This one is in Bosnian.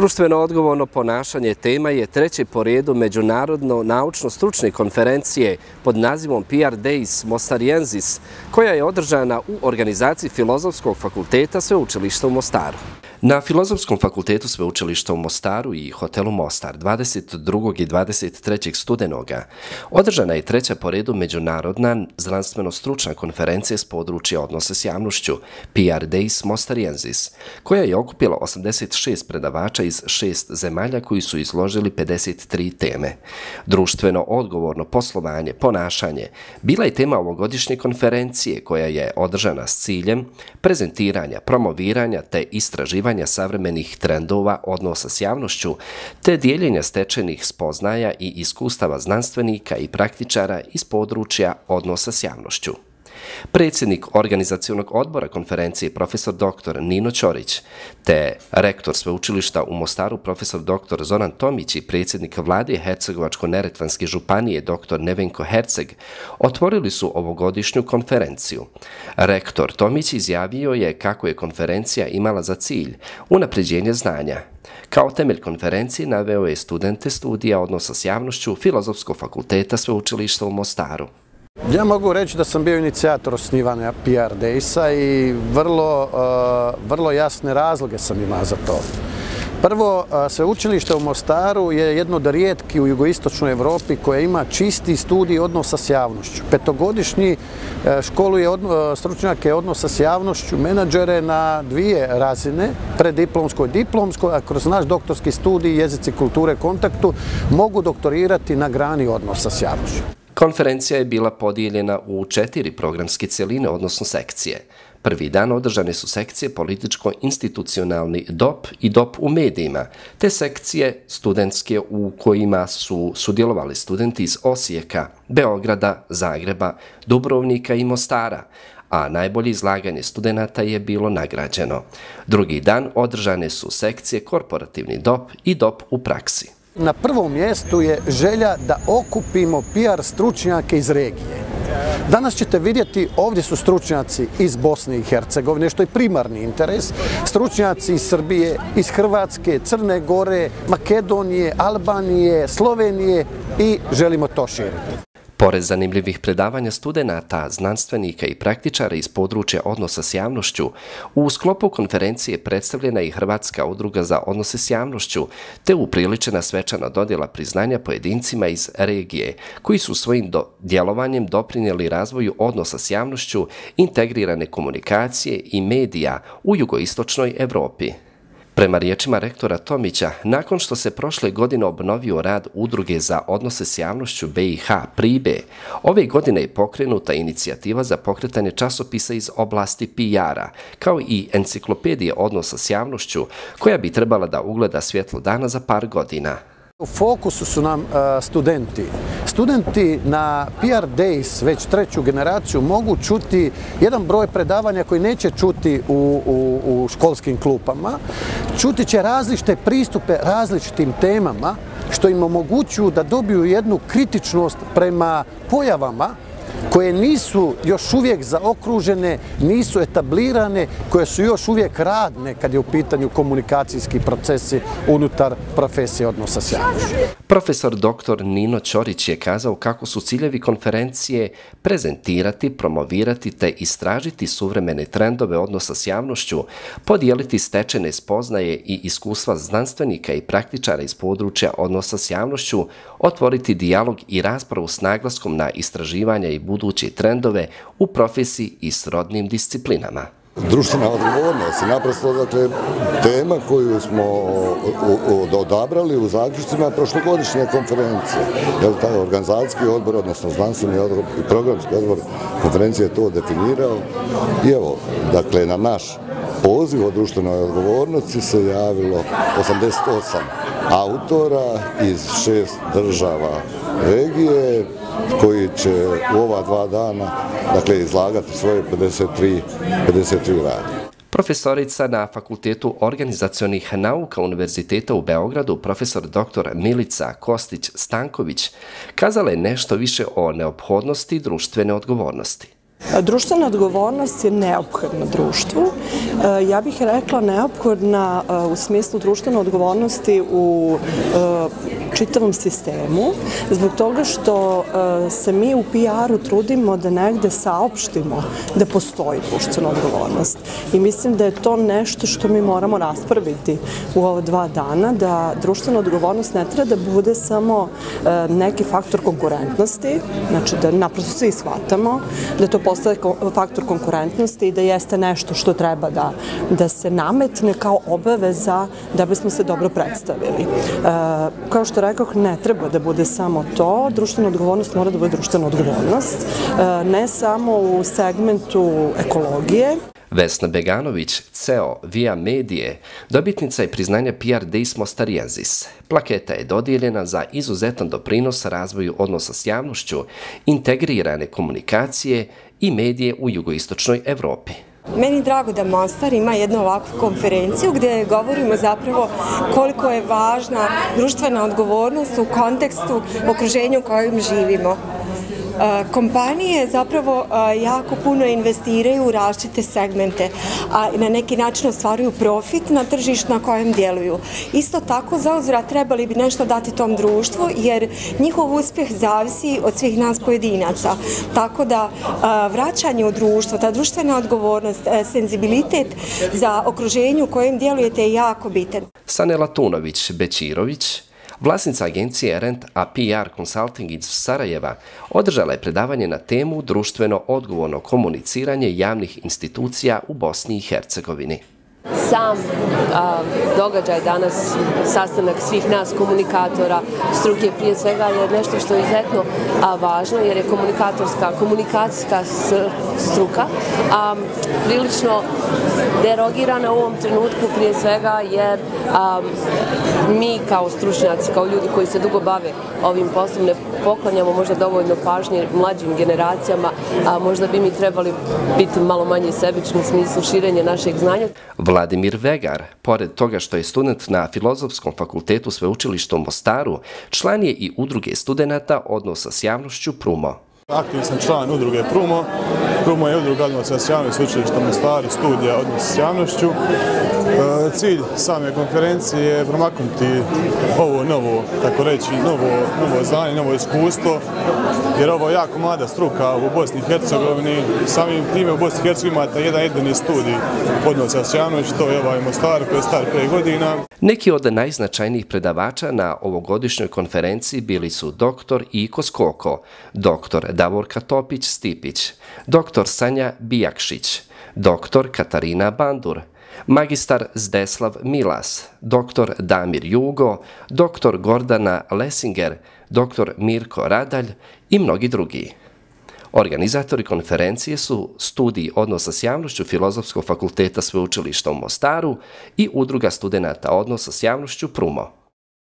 Društveno odgovorno ponašanje tema je treći po redu Međunarodno naučno-stručne konferencije pod nazivom PR Days Mostarienzis, koja je održana u organizaciji Filozofskog fakulteta Sveučilišta u Mostaru. Na Filozofskom fakultetu Sveučilišta u Mostaru i hotelu Mostar 22. i 23. studenoga održana je treća po redu Međunarodna znanstveno-stručna konferencija s područja odnose s javnošću PR Days Mostarienzis, koja je okupila 86 predavača iz šest zemalja koji su izložili 53 teme. Društveno odgovorno poslovanje, ponašanje, bila je tema ovogodišnje konferencije koja je održana s ciljem prezentiranja, promoviranja te istraživanja istraživanja savremenih trendova odnosa s javnošću, te dijeljenja stečenih spoznaja i iskustava znanstvenika i praktičara iz područja odnosa s javnošću. Predsjednik organizacijonog odbora konferencije profesor dr. Nino Ćorić, te rektor sveučilišta u Mostaru profesor dr. Zoran Tomić i predsjednik vlade Hercegovačko-Neretvanske županije dr. Nevenko Herceg otvorili su ovogodišnju konferenciju. Rektor Tomić izjavio je kako je konferencija imala za cilj unapređenje znanja. Kao temelj konferencije naveo je studente studija odnosa s javnošću Filozofskog fakulteta sveučilišta u Mostaru. Ja mogu reći da sam bio inicijator osnivanja PR Days-a i vrlo, e, vrlo jasne razloge sam imao za to. Prvo, e, sveučilište u Mostaru je jedno od rijetki u jugoistočnoj Evropi koje ima čisti studij odnosa s javnošću. Petogodišnji e, uh, školuje stručnjake odnosa s javnošću, menadžere na dvije razine, prediplomsko i diplomsko, a kroz naš doktorski studij jezici kulture kontaktu mogu doktorirati na grani odnosa s javnošću. Konferencija je bila podijeljena u četiri programske celine, odnosno sekcije. Prvi dan održane su sekcije političko-institucionalni DOP i DOP u medijima, te sekcije studentske u kojima su sudjelovali studenti iz Osijeka, Beograda, Zagreba, Dubrovnika i Mostara, a najbolje izlaganje studenta je bilo nagrađeno. Drugi dan održane su sekcije korporativni DOP i DOP u praksi. Na prvom mjestu je želja da okupimo PR stručnjake iz regije. Danas ćete vidjeti, ovdje su stručnjaci iz Bosne i Hercegovine, što je primarni interes, stručnjaci iz Srbije, iz Hrvatske, Crne Gore, Makedonije, Albanije, Slovenije i želimo to širiti. Pored zanimljivih predavanja studenta, znanstvenika i praktičara iz područja odnosa s javnošću, u sklopu konferencije predstavljena i Hrvatska udruga za odnose s javnošću, te upriličena svečana dodjela priznanja pojedincima iz regije, koji su svojim do djelovanjem doprinjeli razvoju odnosa s javnošću, integrirane komunikacije i medija u jugoistočnoj Evropi. Prema riječima rektora Tomića, nakon što se prošle godine obnovio rad udruge za odnose s javnošću BiH Pribe, ove godine je pokrenuta inicijativa za pokretanje časopisa iz oblasti PR-a, kao i enciklopedije odnosa s javnošću, koja bi trebala da ugleda svjetlo dana za par godina. U fokusu su nam uh, studenti. Studenti na PR Days, već treću generaciju, mogu čuti jedan broj predavanja koji neće čuti u, u, u školskim klupama. Čuti će različite pristupe različitim temama, što im omogućuju da dobiju jednu kritičnost prema pojavama koje nisu još uvijek zaokružene, nisu etablirane, koje su još uvijek radne kad je u pitanju komunikacijski procesi unutar profesije odnosa s javnošću. Profesor dr. Nino Ćorić je kazao kako su ciljevi konferencije prezentirati, promovirati te istražiti suvremene trendove odnosa s javnošću, podijeliti stečene spoznaje i iskustva znanstvenika i praktičara iz područja odnosa s javnošću, otvoriti dijalog i raspravu s naglaskom na istraživanja i buduće trendove u profesiji i srodnim disciplinama. Društvena odgovornost je naprosto dakle, tema koju smo odabrali u zaključcima prošlogodišnje konferencije. Jel, taj organizacijski odbor, odnosno znanstveni odbor i programski odbor konferencije je to definirao. I evo, dakle, na naš poziv o društvenoj odgovornosti se javilo 88 autora iz šest država regije, koji će u ova dva dana dakle, izlagati svoje 53, 53 radi. Profesorica na Fakultetu organizacionih nauka Univerziteta u Beogradu, profesor dr. Milica Kostić-Stanković, kazala je nešto više o neophodnosti društvene odgovornosti. Društvena odgovornost je neophodna društvu. E, ja bih rekla neophodna e, u smislu društvene odgovornosti u e, čitavom sistemu, zbog toga što se mi u PR-u trudimo da negde saopštimo da postoji društvena odgovornost. I mislim da je to nešto što mi moramo raspraviti u ova dva dana, da društvena odgovornost ne treba da bude samo neki faktor konkurentnosti, znači da naprosto svi shvatamo, da to postaje faktor konkurentnosti i da jeste nešto što treba da, da se nametne kao obaveza da bismo se dobro predstavili. E, kao što rekao, ne treba da bude samo to, društvena odgovornost mora da bude društvena odgovornost, e, ne samo u segmentu ekologije, Vesna Beganović, CEO Via Medije, dobitnica je priznanja PR Days Mostarienzis. Plaketa je dodijeljena za izuzetan doprinos razvoju odnosa s javnošću, integrirane komunikacije i medije u jugoistočnoj Evropi. Meni je drago da Mostar ima jednu ovakvu konferenciju gdje govorimo zapravo koliko je važna društvena odgovornost u kontekstu okruženja u kojem živimo. Kompanije zapravo jako puno investiraju u različite segmente, a na neki način ostvaruju profit na tržištu na kojem djeluju. Isto tako, za uzvrat trebali bi nešto dati tom društvu, jer njihov uspjeh zavisi od svih nas pojedinaca. Tako da vraćanje u društvo, ta društvena odgovornost, e, senzibilitet za okruženju u kojem djelujete je jako bitan. Sanela Tunović, Bećirović, Vlasnica agencije Rent a PR Consulting iz Sarajeva održala je predavanje na temu društveno odgovorno komuniciranje javnih institucija u Bosni i Hercegovini. Sam a, događaj danas, sastanak svih nas komunikatora, struke prije svega je nešto što je izuzetno a, važno jer je komunikatorska, komunikacijska struka a, prilično derogirana u ovom trenutku prije svega jer um, mi kao stručnjaci, kao ljudi koji se dugo bave ovim poslom ne poklanjamo možda dovoljno pažnje mlađim generacijama, a možda bi mi trebali biti malo manje sebični u smislu širenja našeg znanja. Vladimir Vegar, pored toga što je student na Filozofskom fakultetu sveučilišta u Mostaru, član je i udruge studenta odnosa s javnošću Prumo. Aktivni sam član udruge Prumo. Prumo je udruga odnosa s javnošću učilišta e, u studija odnosa s javnošću. Cilj same konferencije je promaknuti ovo novo, tako reći, novo, novo znanje, novo iskustvo, jer ovo je jako mlada struka u Bosni i Hercegovini. Samim time u Bosni i Hercegovini imate jedan jedini studij odnosa s javnošću, to je ovaj Mostar koji je star 5 godina. Neki od najznačajnijih predavača na ovogodišnjoj konferenciji bili su dr. Iko Skoko, dr. Davorka Topić-Stipić, dr. Sanja Bijakšić, dr. Katarina Bandur, magistar Zdeslav Milas, dr. Damir Jugo, dr. Gordana Lesinger, dr. Mirko Radalj i mnogi drugi. Organizatori konferencije su studiji odnosa s javnošću Filozofskog fakulteta sveučilišta u Mostaru i udruga studenta odnosa s javnošću Prumo.